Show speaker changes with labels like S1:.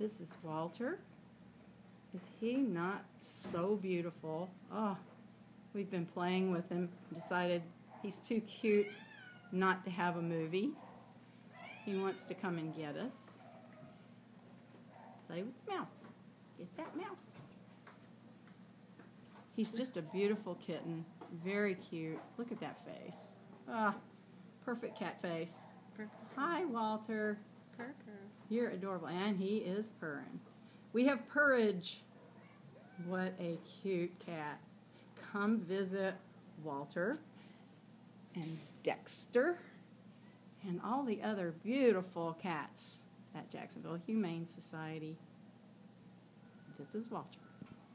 S1: This is Walter. Is he not so beautiful? Oh, we've been playing with him. Decided he's too cute not to have a movie. He wants to come and get us. Play with the mouse. Get that mouse. He's just a beautiful kitten. Very cute. Look at that face. Ah, perfect cat face. Hi, Walter.
S2: Purr.
S1: You're adorable. And he is purring. We have Purridge. What a cute cat. Come visit Walter and Dexter and all the other beautiful cats at Jacksonville Humane Society. This is Walter.